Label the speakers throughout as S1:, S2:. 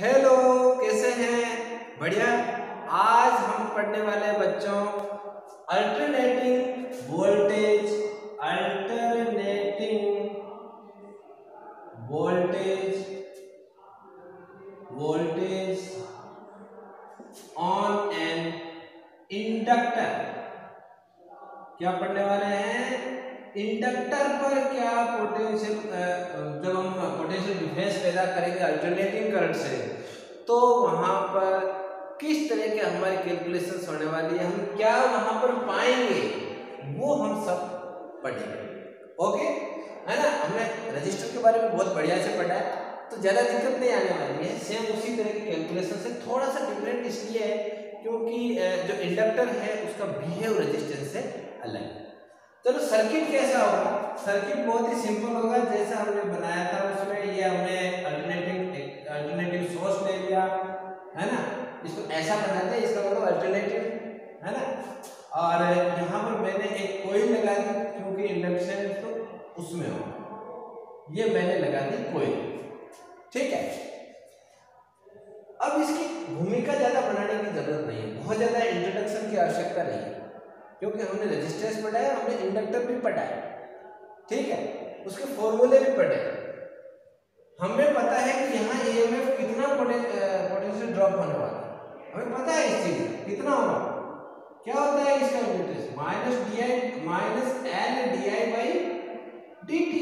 S1: Hello, कैसे हैं? बढ़िया। आज हम पढ़ने वाले बच्चों alternating voltage alternating voltage voltage on an inductor. क्या पढ़ने वाले इंडक्टर पर क्या पोटेंशियल जब हम पोटेंशियल डिफरेंस पैदा करेंगे अल्टरनेटिंग करंट से तो वहाँ पर किस तरह के हमारी कैलकुलेशन होने वाली है, हम क्या वहाँ पर पाएँगे, वो हम सब पढ़ेंगे। ओके? है ना? हमने रजिस्टर के बारे में बहुत बढ़िया से पढ़ा है तो ज़्यादा दिक्कत नहीं आने वाली है। सेम उसी तरह की कैलकुलेशन से थोड़ा सा डिफरेंट इसलिए है, क्योंकि जो इंडक्टर है, उसका बिहेव रजिस्टेंस से अलग है। चलो सर्किट कैसा होगा? सर्किट बहुत ही सिंपल होगा, जैसा हमने बनाया था उसमें ये हमने अल्टरनेटिव अल्टरनेटिव सोर्स ले लिया, है ना? इसको ऐसा बनाते हैं, इसका मतलब अल्टरनेटिव है ना? और यहाँ पर मैंने एक कोयल लगा दी, क्योंकि इंडक्शन तो उसमें हो ये मैंने लगा दी कोयल ठीक है? अब इसकी भूमिका ज़्यादा बनाने की ज़रूरत नहीं है। बहुत ज़्यादा इंट्रोडक्शन की आवश्यकता नहीं है। क्योंकि हमने रेजिस्टेंस पढ़ा हमने इंडक्टर भी पढ़ा है ठीक है? उसके फॉर्मूले भी पढ़े। हमें पता है कि यहाँ ई एम एफ़ कितना पोटेंशियल ड्रॉप होने वाला है। हमें पता है इस चीज़ कितना होगा? क्या होता है इसका voltage minus D I minus L D I by D T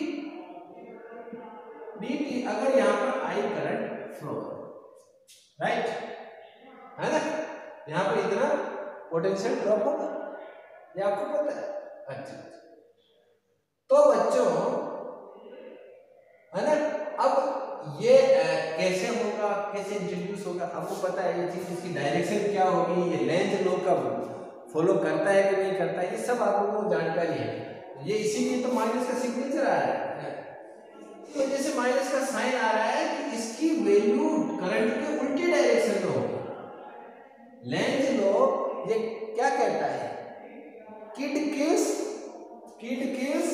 S1: D T अगर यहाँ पर आई करंट फ्लो राइट है ना? यहाँ पर इतना पोटेंशियल ड्रॉप होगा। ये आपको पता है? अच्छा तो बच्चों, है ना? अब ये कैसे होगा, कैसे इंट्रोड्यूस होगा, आपको पता है ये चीज़, इसकी डायरेक्शन क्या होगी, ये लेंथ लो का फॉलो करता है कि नहीं करता है, ये सब आप लोगों को जानकारी है। ये इसीलिए तो माइनस का सिग्नेचर आ रहा है तो जैसे माइनस का साइन आ रहा है कि इसकी वैल्यू करंट के उल्टी डायरेक्शन में होगी। लेंथ लो ये क्या कहता है? Kid kills kid kills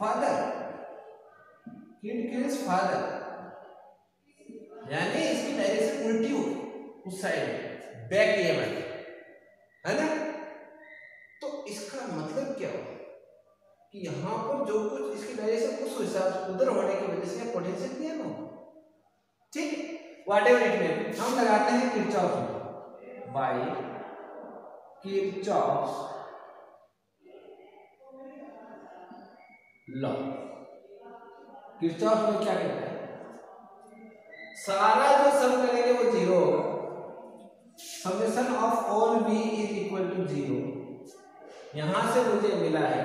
S1: father kid kills father यानी इसकी डायरेक्शन उल्टी होगी उस साइड बैक ईएमएफ है ना? तो इसका मतलब क्या होगा कि यहाँ पर जो कुछ इसकी डायरेक्शन उस हिसाब से उधर होने की वजह से पोटेंशियल दिया ना। ठीक? वाट एवर इट मे हम लगाते हैं Kirchhoff by Kirchhoff law Kirchhoff में क्या कहता है? सारा जो सम करेंगे वो zero summation of all v is equal to zero यहाँ से मुझे मिला है।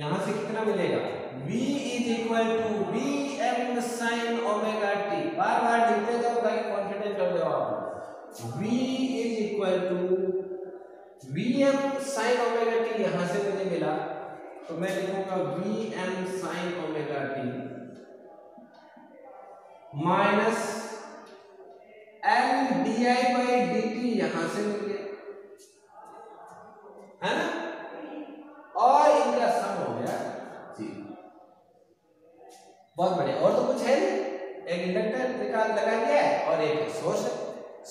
S1: यहाँ से कितना मिलेगा? V is equal to B M sine omega T बार बार लिखते जाओ ताकि कॉन्फिडेंस कर जाओ आप। V is equal to V M sine omega T यहाँ से मुझे मिला तो मैं लिखूँगा V M sine omega minus L D I by D T यहाँ से मिल गया। है ना? और इनका सम हो गया, जी। बहुत बढ़िया। और तो कुछ है नहीं। एक इंडक्टर निकाल लगा दिया और एक सोर्स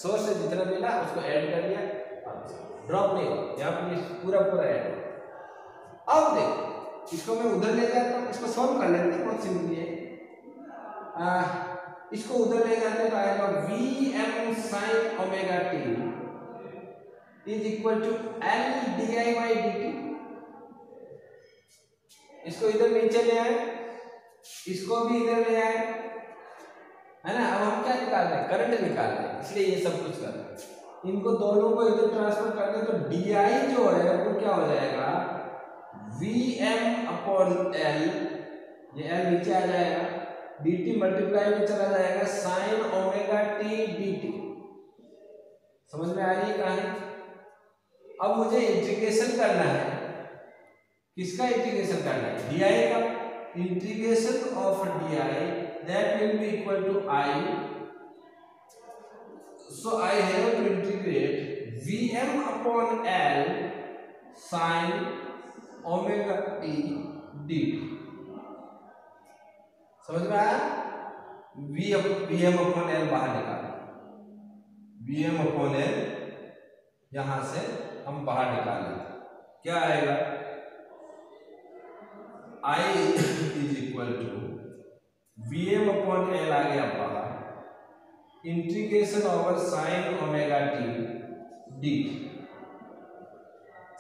S1: सोर्स से जितना मिला उसको ऐड कर दिया। ड्रॉप नहीं हो यहाँ पर पूरा पूरा ऐड अब देखो इसको मैं उधर ले जाता हूँ इसको सॉल्व कर लेते हैं बहुत सिंपली है? आ, इसको उधर ले जाते तो आएगा V M sine omega T is equal to L D I by D T इसको इधर नीचे ले आए। इसको भी इधर ले आए। है ना? अब हम क्या निकाल रहे हैं? करंट निकाल रहे हैं। इसलिए ये सब कुछ कर रहे हैं। इनको दोनों को इधर ट्रांसफ़र कर दें तो डी आई जो है, वो क्या हो जाएगा? वी एम अपॉन एल ये एल नीचे आ जाएगा। डी टी मल्टीप्लाई में चला जाएगा sine omega T D T समझ में आ रही है कहानी? अब मुझे इंटीग्रेशन करना है। किसका इंटीग्रेशन करना है? डी आई का। Integration of D I that will be equal to I I have to integrate V M upon L sine omega T D समझ में आया? वी एम अपॉन एल बाहर निकालें। एम अपॉन एल यहाँ से हम बाहर निकालें क्या आएगा? I is equal to M upon L आ गया बाहर। Integration over sine omega T D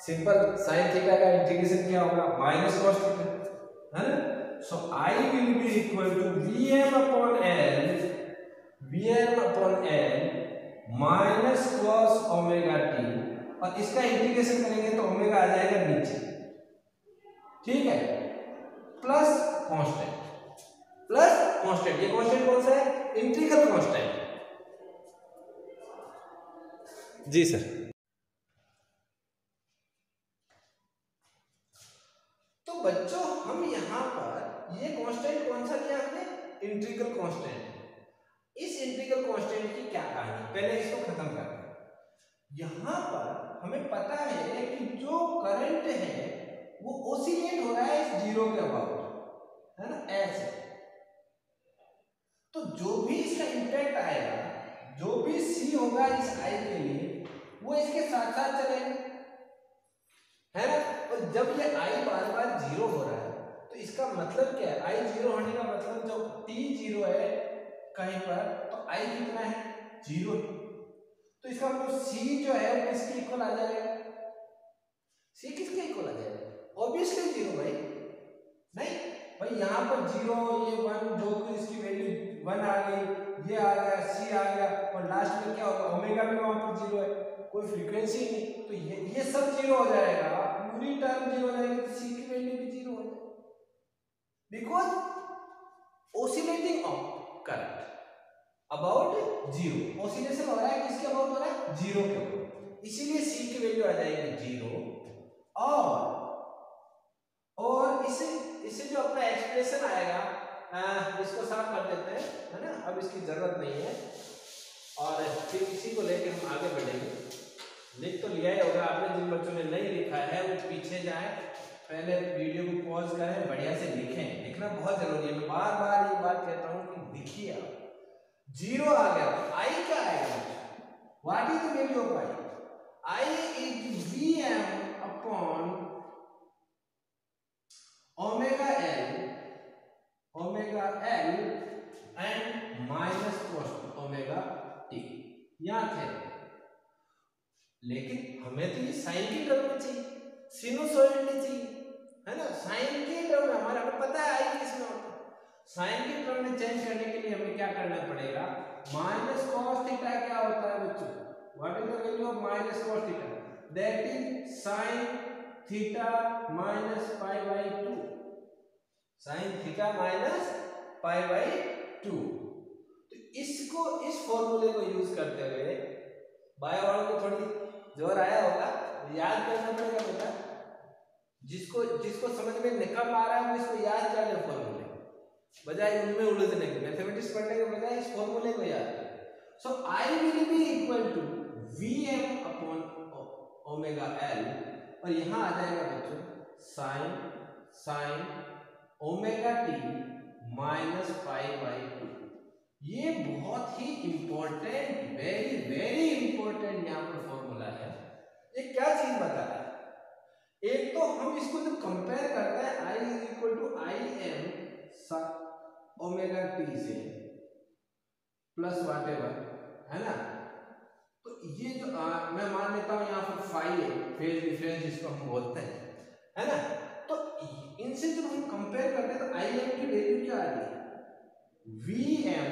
S1: simple sine theta का इंटीग्रेशन क्या होगा? माइनस कॉस थीटा है ना? So I will be equal to M upon V M upon L minus cos omega T और इसका इंटीग्रेशन करेंगे तो ओमेगा आ जाएगा नीचे। ठीक है? प्लस कांस्टेंट प्लस कांस्टेंट ये कांस्टेंट कौन सा है? इंटीग्रल कांस्टेंट जी सर। तो बच्चों, हम यहाँ पर ये कांस्टेंट कौन सा लिया हमने? इंटीग्रल कांस्टेंट इस इंटीग्रल कांस्टेंट की क्या कहानी? पहले इसको खत्म करते हैं। यहाँ पर हमें पता है कि जो करंट है, वो ओसिलेट हो रहा है इस ज़ीरो के अबाउट है ना? ऐसे तो जो भी इसका इंपैक्ट आएगा, जो भी सी होगा इस आई के लिए वो इसके साथ साथ चलेगा है ना? और जब ये आई बार बार ज़ीरो हो रहा है तो इसका मतलब क्या है? आई ज़ीरो होने का मतलब जब टी ज़ीरो है कहीं पर तो आई कितना है? ज़ीरो तो इसका मतलब सी जो है, वो किसके इक्वल आ जाएगा। सी किसके इक्वल आ जाएगा? ऑब्वियसली ज़ीरो भाई। नहीं, भाई यहाँ पर ज़ीरो ये वन जो कि इसकी वैल्यू वन आ गई, ये आ गया, सी आ गया, और लास्ट में क्या होगा? ओमेगा भी वहाँ पर ज़ीरो है। कोई फ्रीक्वेंसी नहीं। तो ये ये सब ज़ीरो हो जाएगा। पूरी टर्म ज़ीरो हो जाएगी तो सी की वैल्यू भी ज़ीरो हो जाएगी। Because oscillating of current about zero oscillation हो रहा है, किसके अबाउट हो रहा है? ज़ीरो के इसीलिए सी की वैल्यू आ जाएगी ज़ीरो और और इसे इसे जो अपना एक्सप्रेशन आएगा आ, इसको साफ़ कर देते हैं है ना? अब इसकी ज़रूरत नहीं है। और फिर इसी को लेकर हम आगे बढ़ेंगे। लिख तो लिया ही होगा आपने जिन बच्चों ने नहीं लिखा है वो पीछे जाए। पहले वीडियो को पॉज करें बढ़िया से लिखें। लिखना बहुत ज़रूरी है। मैं बार बार ये बात कहता हूँ कि लिखिए आप। ज़ीरो आ गया। आई क्या आएगा what is the of I I is V M upon omega L omega L and minus cos omega t यहाँ थे। लेकिन हमें तो ये साइन की टर्म में चाहिए। सिनुसॉइड में चाहिए। है ना? साइन की टर्म में हमारा हमें पता है आई किसमें होता है। साइन की टर्म में चेंज करने के लिए हमें क्या करना पड़ेगा? माइनस cos थीटा क्या होता है बच्चों? What is the value of minus cos theta that is sin theta minus pi by two sine theta minus pi by two. तो इसको इस फॉर्मूले को यूज़ करते हुए बायो वालों को थोड़ी ज़ोर आया होगा, याद करना पड़ेगा बेटा जिसको जिसको समझ में निकल आ रहा है, वो इसको याद कर ले फॉर्मूले बजाय उनमें उलझने के मैथमेटिक्स पढ़ने के बजाय इस फॉर्मूले को याद करें। So I will be equal to V M upon omega L और यहाँ आ जाएगा बच्चों, sine sine omega T minus five by two. ये बहुत ही इंपॉर्टेंट वेरी वेरी इंपॉर्टेंट यहाँ पर फॉर्मूला है। ये क्या चीज़ बता रहा है? एक तो हम इसको जब कंपेयर करते हैं I is equal to I M omega T से प्लस वाट है ना? तो ये जो आ, मैं मान लेता हूँ यहाँ पर फाइव है फ़ेज़ डिफरेंस जिसको हम बोलते हैं है ना? तो इनसे जब हम कंपेयर करते हैं तो आई एम की वैल्यू क्या आ रही है? V M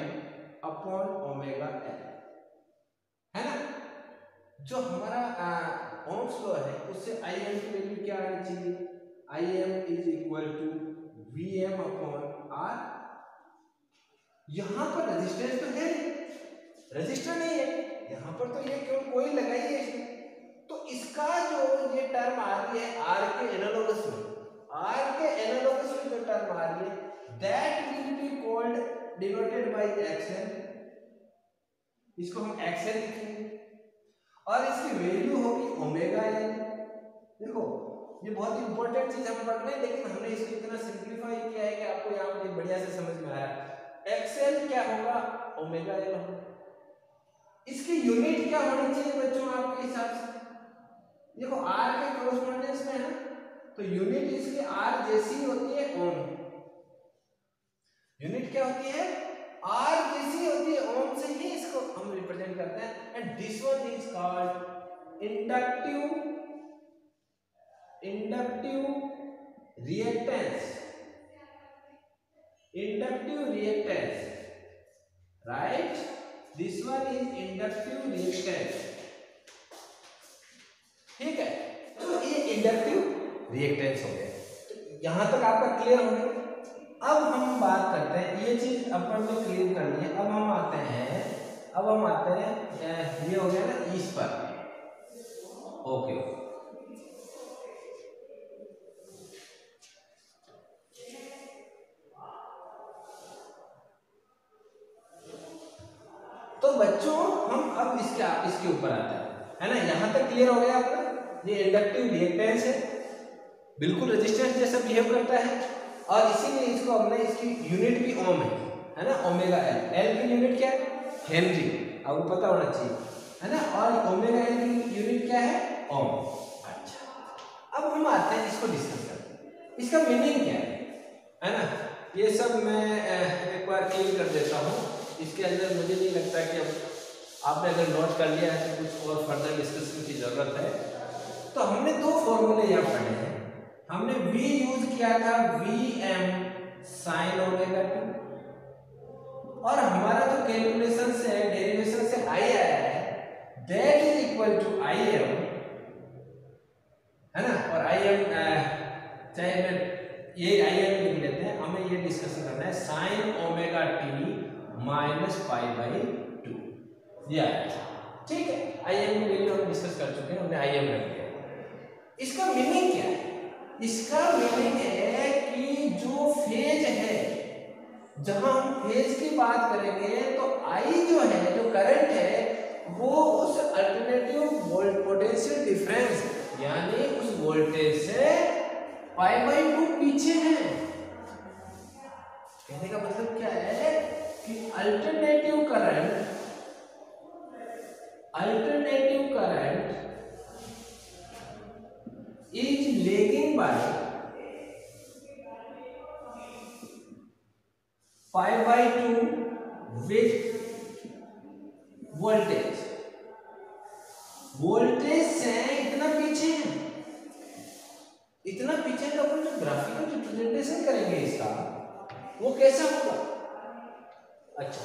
S1: upon omega L है ना? जो हमारा ओम्स लॉ है, उससे आई एम की वैल्यू क्या आनी चाहिए? I M is equal to V M upon R यहाँ पर रेजिस्टेंस तो है रजिस्टर नहीं है। यहाँ पर तो ये क्यों? कोई लगाई है तो इसका जो ये टर्म आ रही है आर के एनालोगस में आर के एनालोगस में जो टर्म आ रही है that will be called denoted by XL इसको हम एक्सएल लिखेंगे। और इसकी वैल्यू होगी ओमेगा एल देखो, ये बहुत इंपॉर्टेंट चीज़ हम पढ़ रहे हैं, लेकिन हमने इसको इतना सिंप्लीफाई किया है कि आपको यहाँ पर बढ़िया से समझ में आया। एक्सएल क्या होगा? ओमेगा एल होगा। इसकी यूनिट क्या होनी चाहिए बच्चों आपके हिसाब से? देखो आर के कोरोस्पोंडेंस में है तो यूनिट इसकी आर जैसी होती है ओम यूनिट क्या होती है? आर जैसी होती है ओम से ही इसको हम रिप्रेजेंट करते हैं. And this one is called inductive inductive reactance inductive reactance right this one is inductive reactance ठीक है? तो ये इंडक्टिव रिएक्टेंस हो गया तो यहाँ तक आपका क्लियर हो गया। अब हम बात करते हैं, ये चीज़ अपन को क्लियर करनी है। अब हम आते हैं, अब हम आते हैं ये हो गया ना इस पर ओके तो बच्चों, हम अब इसके इसके ऊपर आते हैं। है ना? यहाँ तक क्लियर हो गया आपका? ये इंडक्टिव रिएक्टेंस है। बिल्कुल रेजिस्टेंस जैसा बिहेव करता है। और इसीलिए इसको हमने इसकी यूनिट भी ओम है है ना? ओमेगा एल एल की यूनिट क्या है? हेनरी आपको पता होना चाहिए, है ना? और ओमेगा एल की यूनिट क्या है? ओम अच्छा। अब हम आते हैं, इसको डिस्कस करते हैं। इसका मीनिंग क्या है? है ना? ये सब मैं एक बार क्लियर कर देता हूँ। इसके अंदर मुझे नहीं लगता कि अब आपने अगर नोट कर लिया है तो कुछ और फर्दर डिस्कशन की ज़रूरत है। तो हमने दो फॉर्मूले यहाँ पढ़े हैं। हमने v यूज़ किया था V M sine omega T और हमारा जो कैलकुलेशन से डेरिवेशन से आई आया है that is equal to I M है ना? और आई एम चाहे मैं ये आई एम लिख लेते हैं, हमें ये डिस्कशन करना है sine omega T minus pi by two ये आया ठीक है आई एम हम डिस्कस कर चुके हैं, हमने आई एम रख दिया। इसका मीनिंग क्या है? इसका मीनिंग है कि जो फ़ेज़ है, जहाँ हम फ़ेज़ की बात करेंगे तो आई जो है, जो करंट है, वो उस अल्टरनेटिव पोटेंशियल डिफरेंस यानी उस वोल्टेज से पाई बाई टू पीछे है। कहने का मतलब क्या है कि alternative current alternative current is lagging by pi by 2 with voltage voltage से इतना पीछे है इतना पीछे तो अपन जो ग्राफिकल रिप्रेजेंटेशन करेंगे इसका वो कैसा होगा अच्छा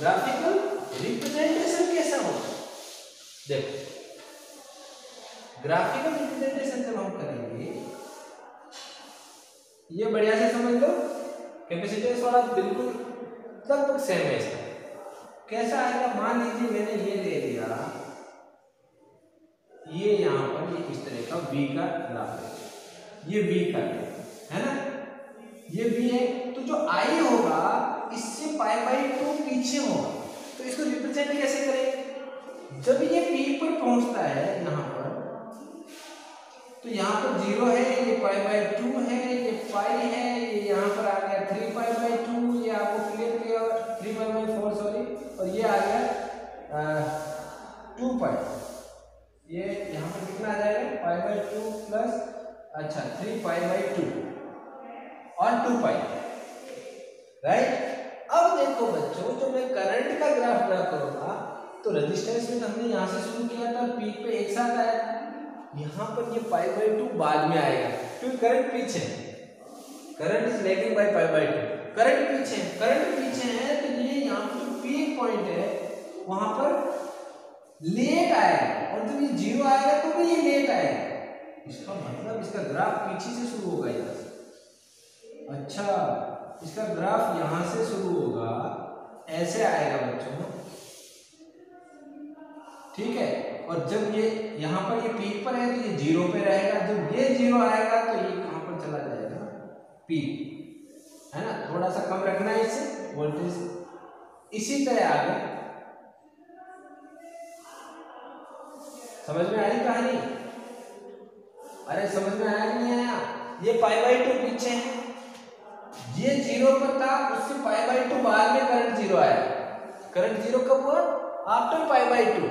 S1: ग्राफिकल रिप्रेजेंटेशन कैसा होगा देखो ग्राफिकल रिप्रेजेंटेशन जब हम करेंगे ये बढ़िया से समझ लो कैपेसिटेंस वाला बिल्कुल लगभग सेम है इसका कैसा आएगा मान लीजिए मैंने ये ले लिया ये यहाँ पर ये इस तरह का V का ग्राफ है ये V का है ना ये V है तो जो I होगा इससे पाई बाई टू पीछे होगा तो इसको रिप्रेजेंट कैसे करें जब ये P पर पहुँचता है यहाँ पर तो यहाँ पर ज़ीरो है ये पाई बाई टू है ये पाई है ये यहाँ पर आ गया थ्री पाई बाई टू ये आपको क्लियर किया three pi by four sorry और ये आ गया टू पाई ये यहाँ पर कितना आ जाएगा pi by two plus pi by two और टू पाई राइट अब देखो बच्चों, जो मैं करंट का ग्राफ ड्रा करूँगा तो रेजिस्टेंस में तो हमने यहाँ से शुरू किया था पीक पे एक साथ आया यहाँ पर ये पाई बाई टू बाद में आएगा, क्योंकि करंट पीछे current is lagging by pi by two current पीछे करंट पीछे है तो ये यहाँ पर जो पीक पॉइंट है, वहाँ पर लेट आएगा। और जब ये ज़ीरो आएगा तो भी ये लेट आएगा। इसका मतलब इसका ग्राफ पीछे से शुरू होगा यहाँ से। अच्छा इसका ग्राफ यहाँ से शुरू होगा। ऐसे आएगा बच्चों। ठीक है? और जब ये यहाँ पर ये पीक पर है तो ये ज़ीरो पे रहेगा। जब ये ज़ीरो आएगा तो ये कहाँ पर चला जाएगा? पीक। है ना? थोड़ा सा कम रखना है इससे वोल्टेज इसी तरह आगे। समझ में आई कहानी? अरे समझ में आया नहीं आया? ये पाई बाई टू पीछे है। ये ज़ीरो पर था, उससे पाई बाई टू बाद में करंट ज़ीरो आया। करंट ज़ीरो कब हुआ? After pi by two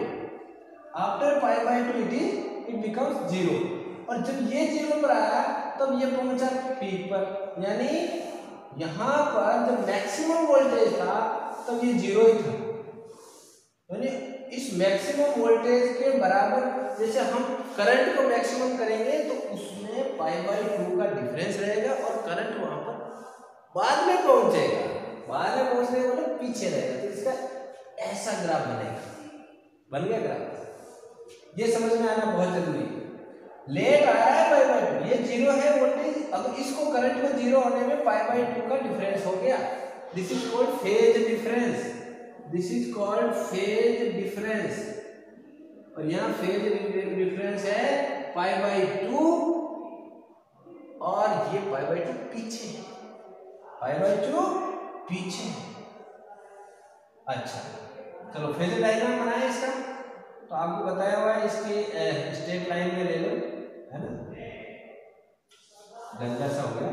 S1: after pi by two it is it becomes zero और जब ये ज़ीरो पर आया, तब ये पहुँचा पीक पर। यानी यहाँ पर जब मैक्सिमम वोल्टेज था, तब ये ज़ीरो ही था। यानी इस मैक्सिमम वोल्टेज के बराबर, जैसे हम करंट को मैक्सिमम करेंगे तो उसमें पाई बाई टू का डिफरेंस रहेगा और करंट वहाँ पर बाद में पहुंचेगा। बाद में पहुँचने मतलब पीछे रहेगा। तो इसका ऐसा ग्राफ बनेगा। बन गया ग्राफ ये समझ में आना बहुत ज़रूरी है। लेट आया है पाई बाई टू ये ज़ीरो है वोल्टेज अब इसको करंट में ज़ीरो होने में पाई बाई टू का डिफरेंस हो गया। This is called phase difference this is called phase difference और यहाँ फ़ेज़ डिफरेंस है पाई बाई टू और ये पाई बाई टू पीछे पाई बाई टू पीछे अच्छा चलो फेजर डायग्राम बनाए इसका। तो आपको बताया हुआ है इसकी स्टेट लाइन में ले लो, है ना? गंजा सा हो गया।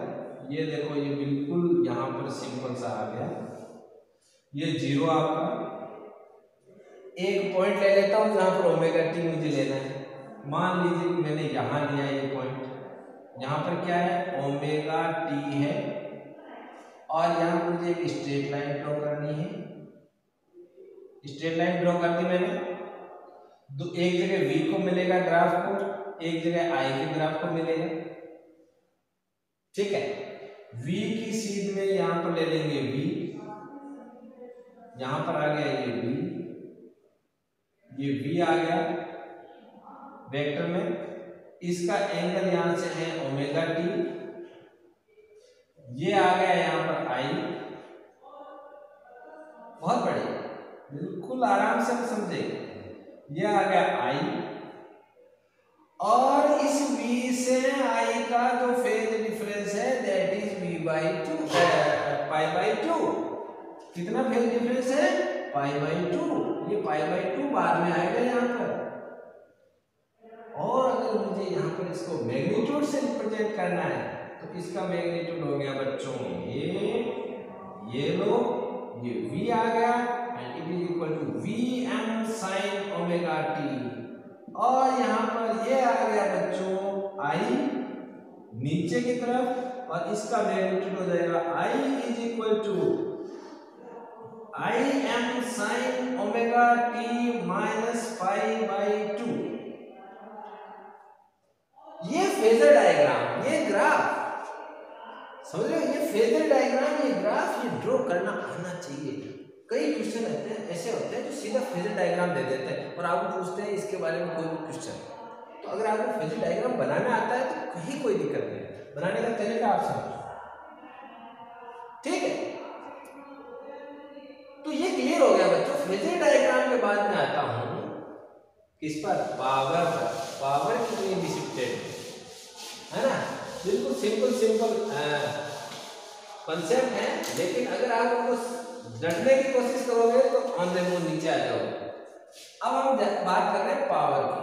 S1: ये देखो, ये बिल्कुल यहाँ पर सिंपल सा आ गया। ये ज़ीरो आपका। एक पॉइंट ले लेता हूँ, जहाँ पर ओमेगा टी मुझे लेना है। मान लीजिए मैंने यहाँ लिया ये पॉइंट यहाँ पर क्या है? ओमेगा टी है। और यहाँ मुझे एक स्ट्रेट लाइन ड्रॉ करनी है। स्ट्रेट लाइन ड्रॉ कर दी मैंने दो, एक जगह v को मिलेगा ग्राफ को, एक जगह आई के ग्राफ को मिलेगा। ठीक है? v की सीध में यहाँ पर ले लेंगे v यहाँ पर आ गया ये v ये v आ गया। वेक्टर में इसका एंगल यहाँ से है ओमेगा टी ये आ गया यहाँ पर आई बहुत बढ़िया। बिल्कुल आराम से हम समझे। ये आ गया आई और इस v से i का जो फ़ेज़ डिफरेंस है that is v by two pi by two कितना फ़ेज़ डिफरेंस है? पाई बाई टू, ये पाई बाई टू बाद में आएगा यहाँ पर। और अगर मुझे यहाँ पर इसको मैग्नीट्यूड से रिप्रेजेंट करना है तो इसका मैग्नीट्यूड हो गया बच्चों, ये ये लो, ये v आ गया and it is equal to V M sine omega T और यहाँ पर ये आ गया बच्चों, i, नीचे की तरफ़, और इसका मैग्नीट्यूड हो जाएगा i is equal to I M sine omega T minus pi by two ये फेजर डायग्राम ये ग्राफ समझ? रहे हो ये फेजर डायग्राम ये ग्राफ ये ड्रॉ करना आना चाहिए. कई क्वेश्चन रहते हैं, ऐसे होते हैं जो सीधा फेजर डायग्राम दे देते हैं और आपको पूछते हैं इसके बारे में कोई भी क्वेश्चन तो अगर आपको फेजर डायग्राम बनाना आता है तो कहीं कोई दिक्कत नहीं बनाने का तरीका आप समझो. ठीक है? तो ये क्लियर हो गया बच्चों फेजर डायग्राम के बाद में आता हूँ किस पर पावर पर पावर कितनी डिसिप्टेड है ना? बिल्कुल सिंपल सिंपल कंसेप्ट है, लेकिन अगर आप उनको डरने की कोशिश करोगे तो अंधे मुँह नीचे आ जाओगे। अब हम बात कर रहे हैं पावर की।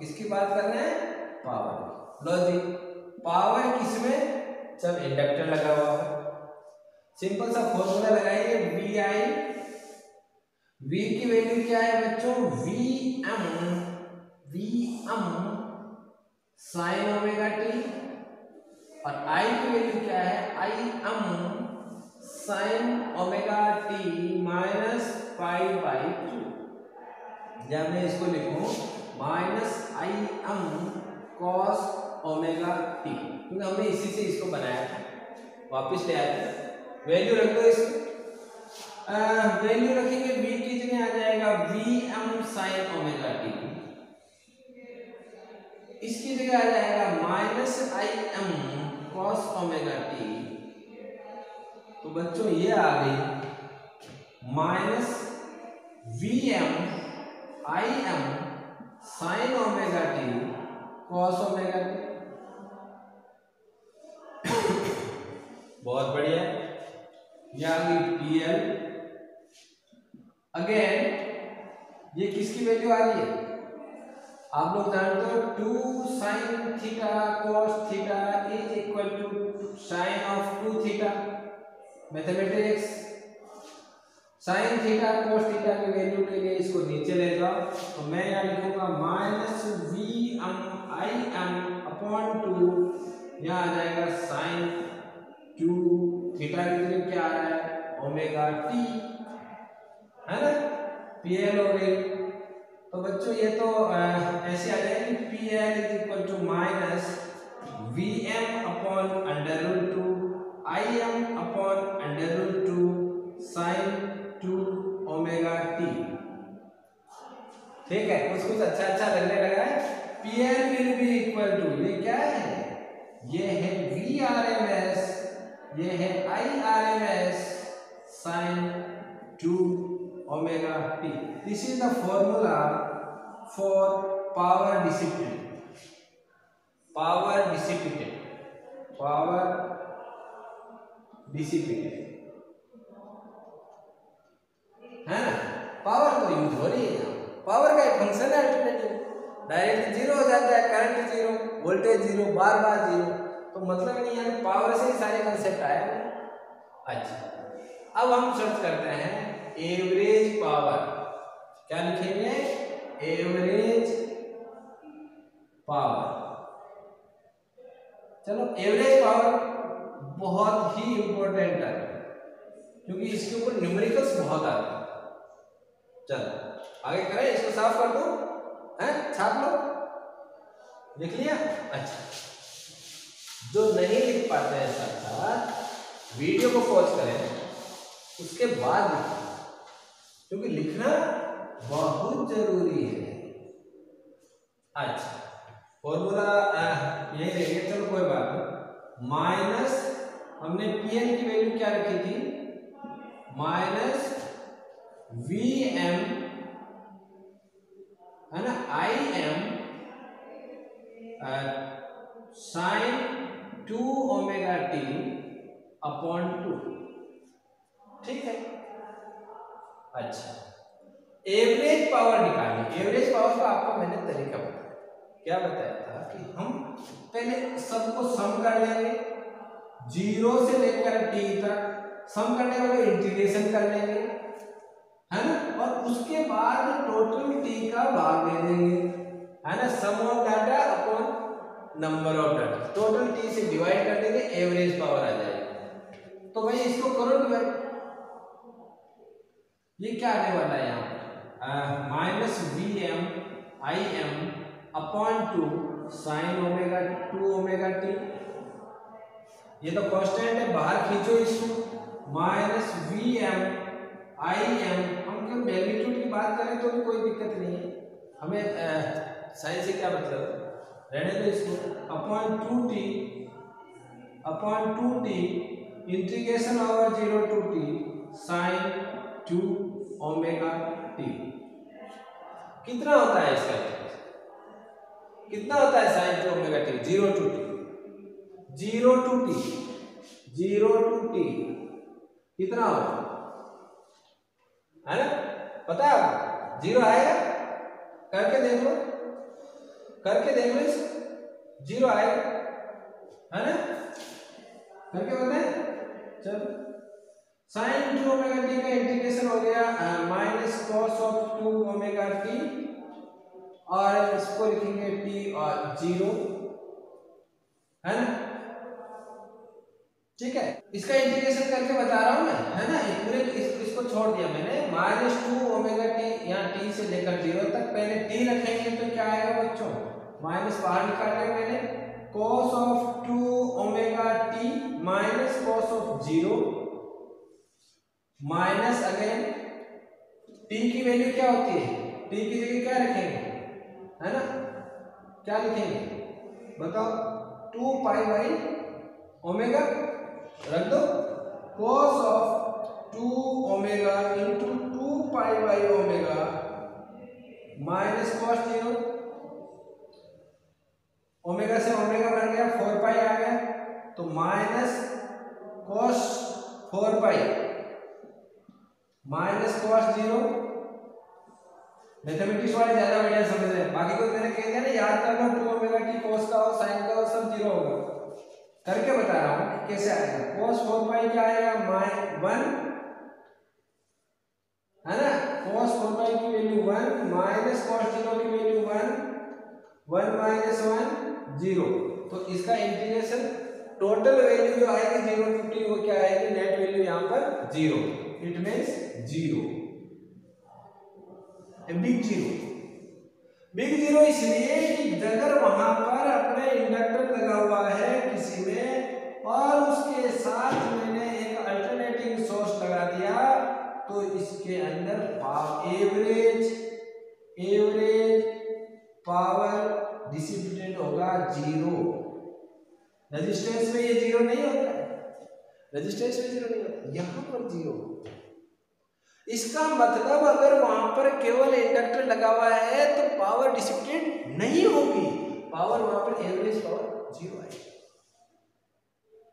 S1: किसकी बात कर रहे हैं? पावर लो जी पावर किसमें जब इंडक्टर लगा हुआ है। सिंपल सा फॉर्मूला लगाइए वी आई वी की वैल्यू क्या है बच्चों? V M V M sine omega T और आई की वैल्यू क्या है? I M sine omega T minus pi by two जब मैं इसको लिखूं minus I M cos omega T क्योंकि हमने इसी से इसको बनाया था। वापस ले थे वैल्यू रख दो इसकी। वैल्यू रखेंगे v की जगह आ जाएगा? V M sine omega T इसकी जगह आ जाएगा minus I M cos omega T तो बच्चों, ये आ गई। Minus V M I M sine omega T cos omega T बहुत बढ़िया। ये आ गई पी एल अगेन ये किसकी वैल्यू आ रही है? आप लोग जानते हो two sine theta cos theta is equal to sine of two theta mathematics sine theta cos theta की वैल्यू के लिए इसको नीचे ले जाओ। तो मैं यहाँ लिखूँगा minus V M I M upon two यहाँ आ जाएगा साइन टू थीटा की जगह क्या आ रहा है? ओमेगा टी है ना? पी एल हो गई। तो बच्चों, ये तो ऐसे आ जाएगी P L is equal to minus V M upon under root two I M upon under root two sine two omega T ठीक है? कुछ कुछ अच्छा अच्छा लगने लगा है। P L will be equal to ये क्या है? ये है वी आर एम एस ये है I R M S sine two omega t. This is the formula for power dissipated. Power dissipated. Power dissipated. है ना पावर तो यूज़ हो रही है पावर का एक फ़ंक्शन है अल्टरनेटिव डायरेक्ट ज़ीरो हो जाता है करंट ज़ीरो वोल्टेज ज़ीरो बार बार ज़ीरो तो मतलब नहीं है पावर से ही सारे कंसेप्ट आए अच्छा अब हम सर्च करते हैं एवरेज पावर। क्या लिखेंगे? Average power. चलो, एवरेज पावर बहुत ही इंपॉर्टेंट है, क्योंकि इसके ऊपर न्यूमेरिकल्स बहुत आते हैं। चलो, आगे करें, इसको साफ़ कर दो? हैं? छाप लो। लिख लिया? अच्छा। जो नहीं लिख पाते हैं साथ साथ वीडियो को पॉज करें, उसके बाद लिखें। क्योंकि लिखना बहुत ज़रूरी है। अच्छा फॉर्मूला यही रहेगा चलो कोई बात नहीं। माइनस, हमने पी एन की वैल्यू क्या रखी थी? माइनस वी एम है ना I M sine two omega T upon two ठीक है? अच्छा। एवरेज पावर निकालनी एवरेज पावर का आपको मैंने तरीका बताया। क्या बताया था कि हम पहले सबको सम कर लेंगे। ज़ीरो से लेकर टी तक सम करने के बाद इंटीग्रेशन कर लेंगे। है ना? और उसके बाद टोटल टी का भाग दे देंगे है ना? Sum of data upon number of data total T से डिवाइड कर देंगे एवरेज पावर आ जाएगी। तो भाई इसको करो डिवाइड ये क्या आने वाला है यहाँ minus V M I M upon two sine omega two omega T ये तो कांस्टेंट है, बाहर खींचो इसको। Minus V M I M हम क्यों मैग्नीट्यूड की बात करें तो भी कोई दिक्कत नहीं है। हमें साइन से क्या मतलब? रहने दो इसको। Upon two T upon two T integration over zero to T sine two omega T कितना होता है इसका कितना होता है sine two omega T zero to T zero to T zero to T कितना होगा? है ना? पता है ज़ीरो आएगा? करके देख लो। करके देख लो ज़ीरो आएगा। है ना? करके बताए? चलो। साइन टू ओमेगा टी का इंटीग्रेशन हो गया minus cos of two omega T और इसको लिखेंगे टी और ज़ीरो है ना? ठीक है? इसका इंटीग्रेशन करके बता रहा हूँ मैं है ना? पूरे इस, इसको छोड़ दिया मैंने। माइनस टू ओमेगा टी यहाँ टी से लेकर ज़ीरो तक पहले टी रखेंगे तो क्या आएगा बच्चों? माइनस बाहर निकाल लिया मैंने। Cos of two omega T minus cos of zero minus again T की वैल्यू क्या होती है? टी की जगह क्या रखेंगे? है ना? क्या लिखेंगे? बताओ। टू पाई बाई ओमेगा रख दो। cos of two omega into two pi by omega minus cos zero. Omega से ओमेगा बन गया, फोर पाई आ गया। तो minus cos four pi. Minus cos zero. Mathematics वाले ज़्यादा बढ़िया समझ रहे हैं। बाकी कोई मैंने कह दिया ना, याद कर लो टू ओमेगा टी कॉस का और साइन का और सब ज़ीरो होगा। करके बता रहा हूँ कैसे आएगा। cos फोर पाई क्या आएगा? माइ वन है ना? cos फोर पाई की value one minus cos zero की value one one minus one zero. तो इसका इंटीग्रेशन टोटल वैल्यू जो आएगी ज़ीरो फिफ्टी वो क्या आएगी नेट वैल्यू यहाँ पर it means zero big zero big zero इसलिए कि अगर वहाँ पर अपने इंडक्टर लगा हुआ है किसी में और उसके साथ मैंने एक अल्टरनेटिंग सोर्स लगा दिया तो इसके अंदर एवरेज एवरेज पावर डिसिपेटेड होगा ज़ीरो रेजिस्टेंस में ये ज़ीरो नहीं होता। रेजिस्टेंस में ज़ीरो नहीं होता। यहाँ पर ज़ीरो इसका मतलब अगर वहाँ पर केवल इंडक्टर लगा हुआ है तो पावर डिसिपेटेड नहीं होगी। पावर वहाँ पर एवरेज पावर ज़ीरो आएगी।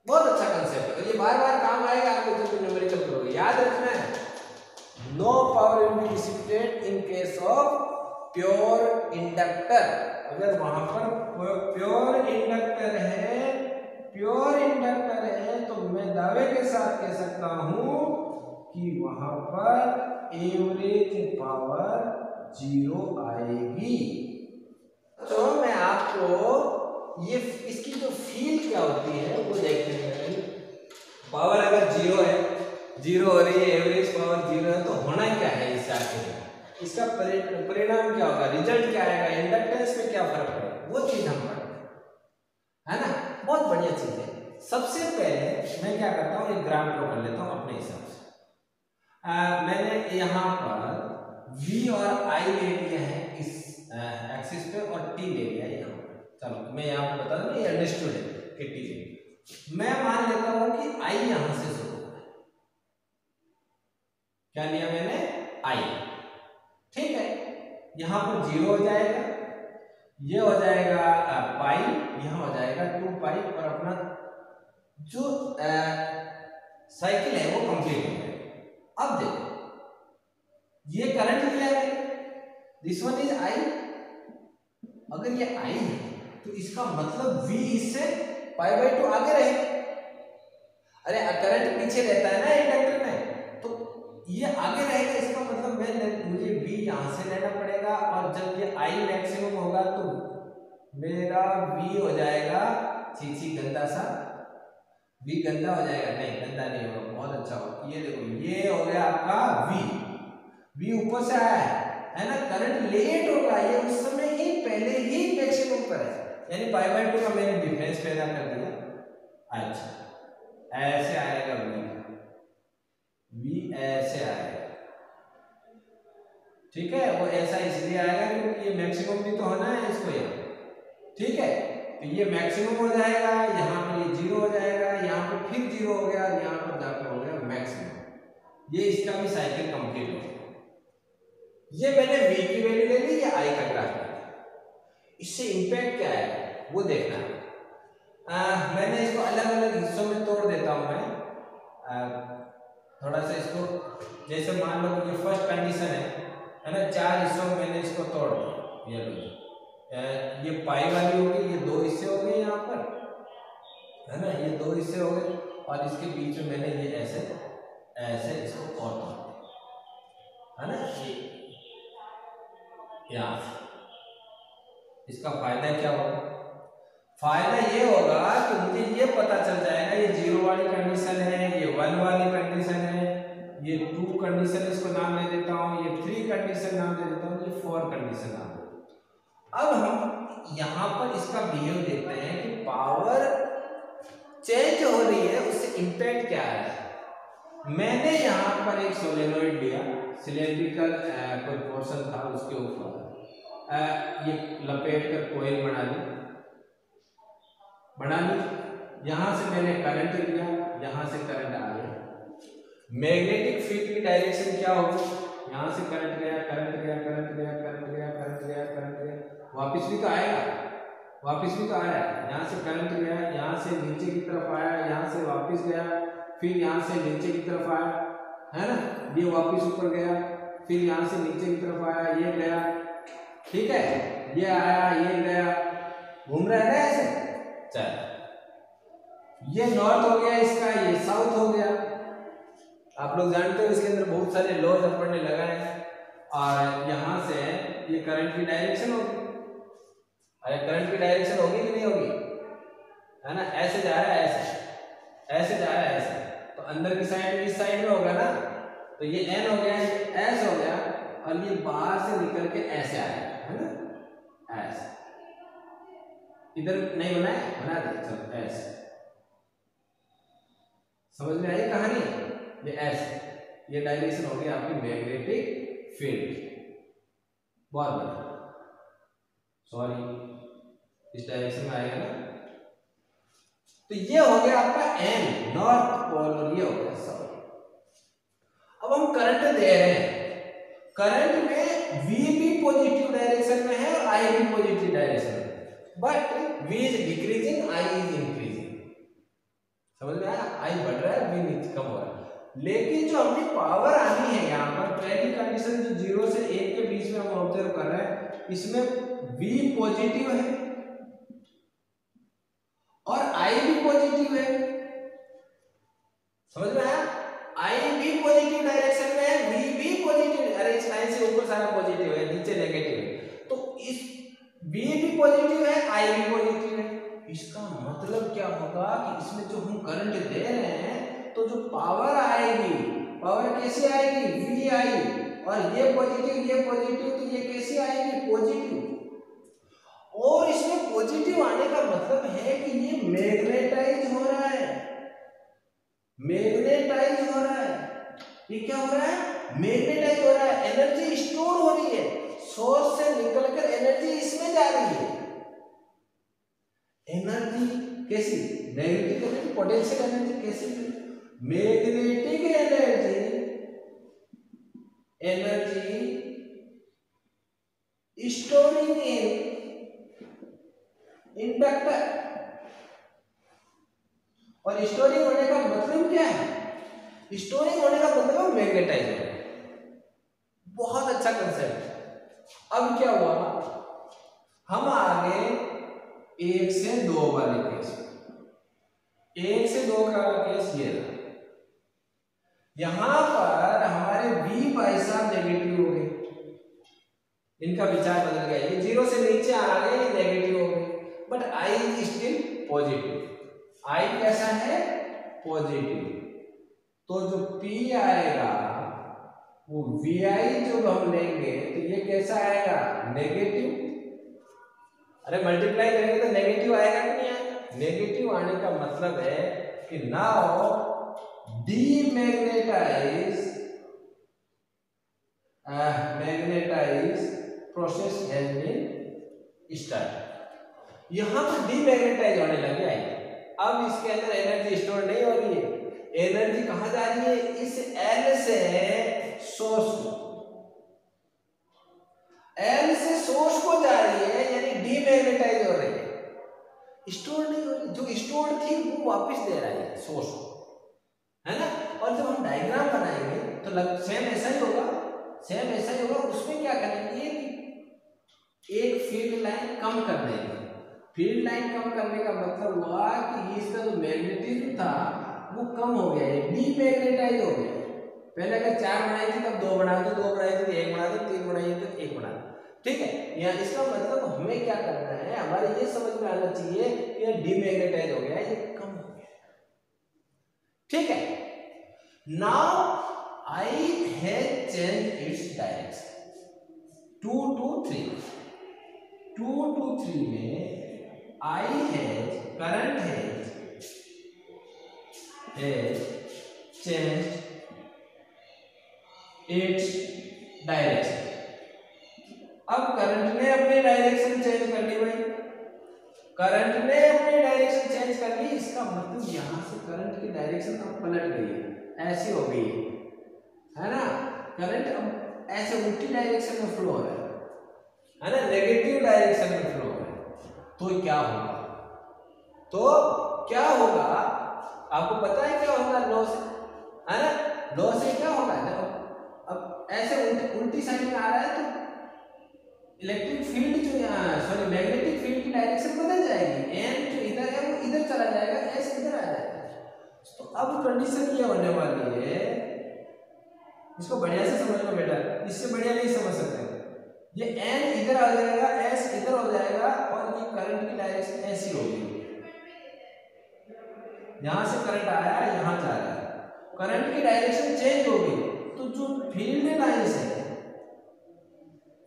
S1: बहुत अच्छा कंसेप्ट है। ये बार बार काम आएगा आपको जब न्यूमेरिकल करोगे। याद रखना है। No power will be dissipated in case of pure inductor अगर वहाँ पर प्योर इंडक्टर है प्योर इंडक्टर है तो मैं दावे के साथ कह सकता हूँ कि वहाँ पर एवरेज पावर ज़ीरो आएगी। तो मैं आपको ये, इसकी जो फील क्या होती है, वो देखते हैं। पावर अगर ज़ीरो है ज़ीरो हो रही है एवरेज पावर ज़ीरो है तो होना क्या है इस आखिर इसका परिणाम क्या होगा? रिज़ल्ट क्या आएगा? इंडक्टेंस में क्या फ़र्क पड़ेगा? वो चीज़ हम पढ़ते हैं। है ना? बहुत बढ़िया चीज़ है। सबसे पहले मैं क्या करता हूँ, एक ग्राफ ड्रॉ कर लेता हूँ अपने हिसाब से। मैंने यहाँ पर v और i ले लिया है इस एक्सिस पे और t ले लिया है यहाँ चलो, मैं यहाँ पर बता दूँ, ये अंडरस्टूड है कि t ले मैं मान लेता हूँ कि i यहाँ से शुरू हो क्या लिया मैंने? I ठीक है, यहाँ पर ज़ीरो हो जाएगा। ये हो जाएगा पाई, यहाँ हो जाएगा टू पाई और अपना जो साइकिल है वो कंप्लीट हो जाएगा अब देखो, ये करंट लिया है? दिस वन इज़ आई अगर ये आई है तो इसका मतलब v इससे पाई बाई टू आगे रहे अरे करंट पीछे रहता है ना इंडक्टर में? ये आगे रहेगा, इसका मतलब मैं मुझे v यहाँ से लेना पड़ेगा और जब ये i मैक्सिमम होगा तो मेरा v हो जाएगा छी गंदा सा। V गंदा हो जाएगा। नहीं, गंदा नहीं होगा, बहुत अच्छा होगा। ये देखो, ये हो गया आपका v v ऊपर से आया है है ना? करंट लेट होगा, ये उस समय ही पहले ही मैक्सिमम पर है। यानी पाई बाय टू का मैंने डिफरेंस पैदा कर दिया। अच्छा ऐसे आएगा v v ऐसे आएगा। ठीक है? वो ऐसा इसलिए आएगा क्योंकि ये मैक्सिमम भी तो होना है इसको यहाँ। ठीक है? तो ये मैक्सिमम हो जाएगा यहाँ पे ये ज़ीरो हो जाएगा यहाँ पे फिर ज़ीरो हो गया यहाँ पर जाकर हो गया मैक्सिमम ये इसका भी साइकिल कंप्लीट हो ये मैंने v की वैल्यू ले ली या i का ग्राफ इससे इम्पैक्ट क्या है? वो देखना। आ, मैंने इसको अलग अलग हिस्सों में तोड़ देता हूँ मैं। थोड़ा सा इसको, जैसे मान लो ये फ़र्स्ट कंडीशन है है ना, चार हिस्सों में मैंने इसको तोड़ दिया, ये लो ये पाई वाली हो गई ये दो हिस्से हो गए यहाँ पर, है ना, ये दो हिस्से हो गए, और इसके बीच में मैंने ये ऐसे ऐसे इसको और तोड़ है ना, ये, यहाँ इसका फ़ायदा क्या होगा? फ़ायदा ये होगा कि मुझे ये पता चल जाएगा, ये ज़ीरो वाली कंडीशन है, ये वन वाली कंडीशन है, ये टू कंडीशन इसको नाम दे देता हूँ, ये थ्री कंडीशन नाम दे देता हूँ, ये फोर कंडीशन नाम अब हम यहाँ पर इसका बिहेव देखते हैं कि पावर चेंज हो रही है, उससे इंपैक्ट क्या है? मैंने यहाँ पर एक सोलेनोइड लिया सिलेंड्रिकल कोई पोर्शन था उसके ऊपर। ये लपेट कर कोयल बना ली ली। यहाँ से मैंने करंट लिया यहाँ से करंट आ गया। मैग्नेटिक फ़ील्ड की डायरेक्शन क्या होगी? यहाँ से करंट गया करंट गया करंट गया करंट गया करंट गया करंट गया। वापिस भी तो आएगा। वापिस भी तो आया यहाँ से करंट गया, यहाँ से नीचे की तरफ़ आया, यहाँ से वापिस गया, फिर यहाँ से नीचे की तरफ़ आया, है ना? ये वापिस ऊपर गया, फिर यहाँ से नीचे की तरफ़ आया, ये गया। ठीक है? ये आया, ये गया। घूम रहा है ना ऐसे? चल ये नॉर्थ हो गया, इसका ये साउथ हो गया। आप लोग जानते हो इसके अंदर बहुत सारे लॉज अपन ने लगाए और यहाँ से ये करंट की डायरेक्शन होगी। अरे करंट की डायरेक्शन होगी कि नहीं होगी? है ना? ऐसे जा रहा है, ऐसे। ऐसे जा रहा है, ऐसे। तो अंदर की साइड इस साइड में होगा ना? तो ये एन हो गया, ये हो गया, और ये बाहर से निकल के ऐसे आएगा है ना? ऐसे इधर नहीं बनाए बना दे, चलो, ऐसे। समझ में आई कहानी? ये ऐसे। ये डायरेक्शन हो गई आपकी मैग्नेटिक फ़ील्ड। बहुत बढ़िया। सॉरी इस डायरेक्शन में आएगा ना? तो ये हो गया आपका एन नॉर्थ पोल और ये हो गया साउथ अब हम करंट दे रहे हैं। करंट में v भी पॉजिटिव डायरेक्शन में है और i भी positive direction but v is decreasing i is increasing समझ में आया? I बढ़ रहा है, v कम हो रहा है। लेकिन जो अपनी पावर आनी है यहाँ पर पहली कंडीशन जो ज़ीरो से एक के बीच में हम ऑब्ज़र्व कर रहे हैं, इसमें v पॉजिटिव है और i भी पॉजिटिव है। समझ में आया? I भी पॉजिटिव डायरेक्शन में है, v भी पॉजिटिव अरे इस लाइन से ऊपर सारा पॉजिटिव है, नीचे नेगेटिव पॉजिटिव है, i भी पॉजिटिव है। इसका मतलब क्या होगा कि इसमें जो हम करंट दे रहे हैं तो जो पावर आएगी पावर कैसे आएगी? V आई और ये पॉजिटिव ये पॉजिटिव तो ये कैसे आएगी? पॉजिटिव और इसमें पॉजिटिव आने का मतलब है कि ये मैग्नेटाइज हो रहा है। मैग्नेटाइज हो रहा है। ये क्या हो रहा है? मैग्नेटाइज हो रहा है। एनर्जी स्टोर हो रही है। सोर्स से निकलकर एनर्जी इसमें जा रही है। एनर्जी कैसी? नेगेटिव एनर्जी पोटेंशियल एनर्जी कैसी? Magnetic energy energy storing in inductor और स्टोरिंग होने का मतलब क्या है? स्टोरिंग होने का मतलब मैग्नेटाइज बहुत अच्छा कंसेप्ट अब क्या हुआ? हम आगे एक से दो वाले केस एक से दो का केस ये रहा। यहाँ पर हमारे बी भाई साहब नेगेटिव हो गए। इनका विचार बदल गया। ये ज़ीरो से नीचे आ गए नेगेटिव हो गए। But I is still positive I कैसा है? पॉजिटिव तो जो पी आएगा वो वी आई जो हम लेंगे तो ये कैसा आएगा? नेगेटिव अरे मल्टीप्लाई करेंगे तो नेगेटिव आएगा कि नहीं आएगा? नेगेटिव आने का मतलब है कि now demagnetize magnetize process has been start यहाँ पर डीमैग्नेटाइज होने लगे आई अब इसके अंदर एनर्जी स्टोर नहीं हो रही है। एनर्जी कहाँ जा रही है? इस एल से सोर्स को। एल से सोर्स को जा रही है, यानी डीमैग्नेटाइज हो रही है। स्टोर नहीं हो रही, जो स्टोर थी, वो वापस दे रहा है सोर्स को। है ना? और जब हम डायग्राम बनाएँगे तो लग सेम ऐसा ही होगा सेम ऐसा ही होगा। उसमें क्या करेंगे एक फ़ील्ड लाइन कम कर देंगे। फ़ील्ड लाइन कम करने का मतलब हुआ कि इसका जो मैग्नेटिज्म था, वो कम हो गया है डी डीमैग्नेटाइज हो गया। पहले अगर चार बनाई थी, तब दो बनाए दो दो बनाई थी एक बना दो, तीन बनाई तो एक बना दो। ठीक है? यहाँ इसका मतलब हमें क्या करना है? हमारे ये समझ में आना चाहिए कि यह डीमैग्नेटाइज हो गया, ये कम हो गया। ठीक है? Now I has change its direction two to three two to three में I has current has has change its direction अब करंट ने अपनी डायरेक्शन चेंज कर ली भाई। करंट ने अपनी डायरेक्शन चेंज कर ली, इसका मतलब यहाँ से करंट की डायरेक्शन अब पलट गई है। ऐसी हो गई है। ना? करंट अब ऐसे उल्टी डायरेक्शन में फ्लो हो रहा है। है ना? नेगेटिव डायरेक्शन में फ्लो हो रहा है। तो क्या होगा? तो क्या होगा? आपको पता है क्या होगा? लॉ से? है ना? लॉ से क्या होगा? अब ऐसे उल्टी, साइड में आ रहा है तो इलेक्ट्रिक फ़ील्ड जो सॉरी मैग्नेटिक फ़ील्ड की डायरेक्शन बदल जाएगी। एन जो इधर है वो इधर चला जाएगा एस इधर आ जाएगा। तो अब कंडीशन ये होने वाली है? इसको बढ़िया से समझ समझना बेटा इससे बढ़िया नहीं समझ सकते। ये एन इधर आ जाएगा एस इधर हो जाएगा और ये करंट की डायरेक्शन ऐसी होगी। यहाँ से करंट आया यहाँ जा रहा है। करंट की डायरेक्शन चेंज होगी। तो जो फ़ील्ड लाइंस है,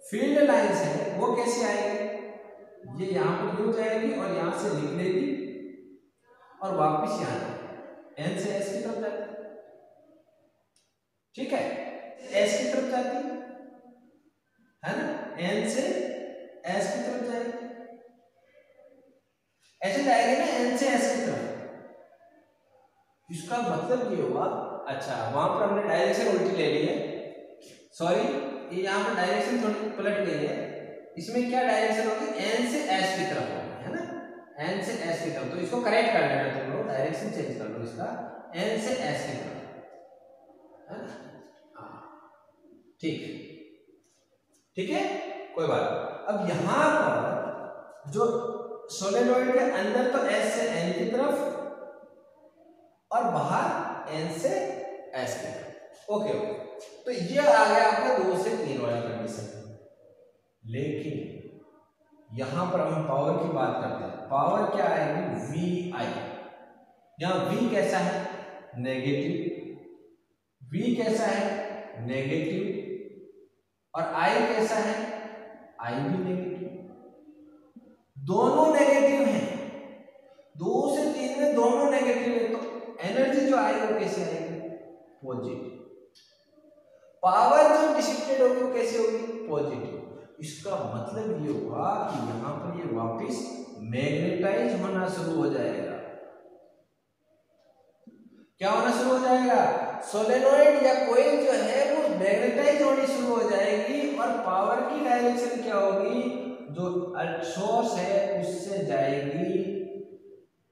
S1: फ़ील्ड लाइंस है, वो कैसे आएगी? ये यहाँ पर हो जाएगी और यहाँ से निकलेगी और वापस यहाँ एन से एस की तरफ़ जाती। ठीक है? एस की तरफ़ जाती। है ना? एन से एस की तरफ़ जाएगी। ऐसे जाएगी ना एन से एस की तरफ़। इसका मतलब ये हुआ अच्छा वहाँ पर हमने डायरेक्शन उल्टी ले ली है। सॉरी ये यहाँ पर डायरेक्शन थोड़ी पलट गई है। इसमें क्या डायरेक्शन होगी? एन से एस की तरफ़ होगी, है ना? एन से एस की तरफ़। तो इसको करेक्ट कर लेना तुम लोग। डायरेक्शन चेंज कर लो इसका। एन से एस की तरफ़, है ठीक। ठीक है? कोई बात अब यहाँ पर जो सोलेनोइड के अंदर तो एस से एन की तरफ़ और बाहर एन से एस की ओके ओके तो ये आ गया आपका दो से तीन वाली कंडीशन लेकिन यहाँ पर हम पावर की बात करते हैं। पावर क्या आएगी वी आई यहाँ वी कैसा है? नेगेटिव वी कैसा है? नेगेटिव और आई कैसा है? आई भी नेगेटिव दोनों नेगेटिव हैं। दो से तीन में दोनों नेगेटिव है तो एनर्जी जो आएगी वो कैसे आएगी पॉजिटिव पावर जो डिसिपेट होगी वो कैसे होगी? पॉजिटिव इसका मतलब ये हुआ कि यहाँ पर ये वापस मैग्नेटाइज होना शुरू हो जाएगा। क्या होना शुरू हो जाएगा? सोलेनोइड या कोयल जो है वो मैग्नेटाइज होनी शुरू हो जाएगी और पावर की डायरेक्शन क्या होगी? जो सोर्स है उससे जाएगी,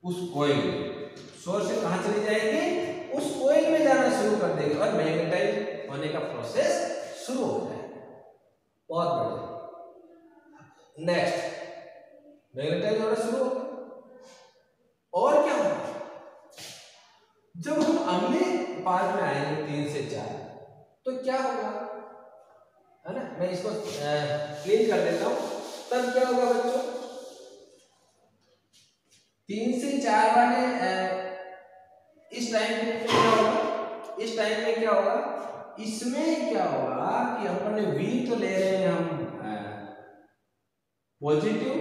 S1: उस कोयल सोर्स से कहा चली जाएगी? उस कोयल में जाना शुरू कर देगी। और मैग्नेटाइज होने का प्रोसेस शुरू हो जाएगा। बहुत बढ़िया। नेक्स्ट मैग्नेटाइज होना शुरू और क्या होगा? जब हम अगले पार्ट में आएँगे, तीन से चार तो क्या होगा? है ना? मैं इसको क्लीन कर देता हूँ। तब क्या होगा बच्चों? तीन से चार वाले इस टाइम में क्या होगा? इस टाइम में क्या होगा? इसमें क्या होगा कि अपने वी तो ले रहे हैं हम पॉजिटिव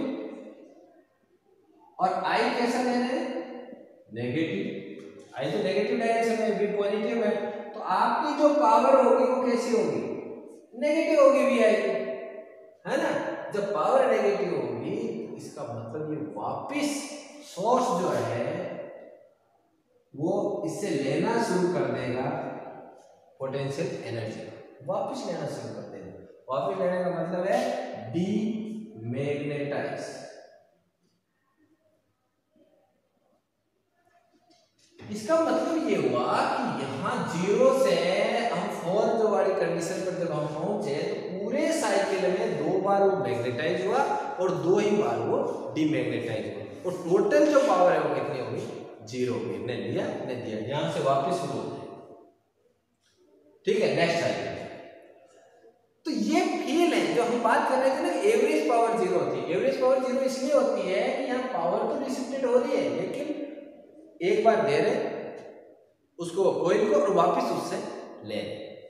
S1: और आई कैसा ले रहे नेगेटिव आई तो नेगेटिव डायरेक्शन में वी पॉजिटिव है। तो आपकी जो पावर होगी वो कैसी होगी? नेगेटिव होगी वी आई है ना? जब पावर नेगेटिव होगी तो इसका मतलब ये वापिस सोर्स जो है वो इससे लेना शुरू कर देगा पोटेंशियल एनर्जी वापस लेना शुरू कर देगा। वापस लेने का मतलब है डी मैग्नेटाइज इसका मतलब ये हुआ कि यहाँ ज़ीरो से हम फोर जो वाली कंडीशन पर जब हम पहुँचे तो पूरे साइकिल में दो बार वो मैग्नेटाइज हुआ और दो ही बार वो डीमैग्नेटाइज हुआ। और टोटल जो पावर है वो कितनी होगी? ज़ीरो ने लिया ने दिया, यहाँ से वापस शुरू हो। ठीक है नेक्स्ट आइए तो ये फील है, जो हम बात कर रहे थे ना एवरेज पावर ज़ीरो होती है एवरेज पावर ज़ीरो इसलिए होती है कि यहाँ पावर तो डिसिप्टेड हो रही है, लेकिन एक बार दे रहे, उसको कोयल को और वापस उससे ले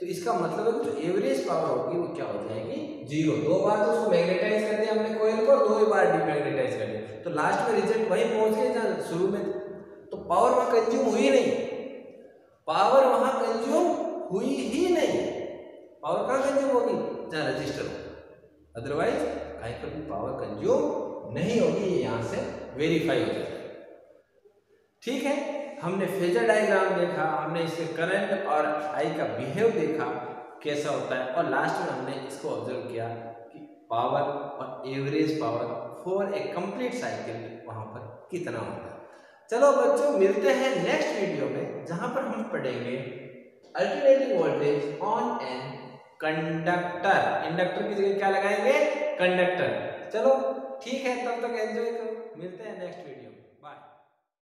S1: तो इसका मतलब है जो एवरेज पावर होगी वो क्या हो जाएगी? ज़ीरो दो बार तो उसको मैग्नेटाइज कर दिया हमने कोयल को, और दो ही बार डीमैग्नेटाइज कर दिया। तो लास्ट में रिज़ल्ट वही पहुँच गए जहाँ शुरू में तो पावर वहाँ कंज्यूम हुई नहीं। पावर वहाँ कंज्यूम हुई ही नहीं। पावर कहाँ कंज्यूम होगी? जहाँ रजिस्टर हो। अदरवाइज़ कहीं पर भी पावर कंज्यूम नहीं होगी यहाँ से वेरीफाई हो जाएगा। ठीक है? हमने फेजर डायग्राम देखा, हमने इसके करंट और आई का बिहेव देखा, कैसा होता है। और लास्ट में हमने इसको ऑब्ज़र्व किया कि पावर और average power for a complete cycle वहाँ पर कितना होता है। चलो बच्चों, मिलते हैं नेक्स्ट वीडियो में, जहाँ पर हम पढ़ेंगे alternating voltage on an conductor inductor की जगह क्या लगाएँगे? कंडक्टर चलो, ठीक है, तब तक एंजॉय करो। मिलते हैं नेक्स्ट वीडियो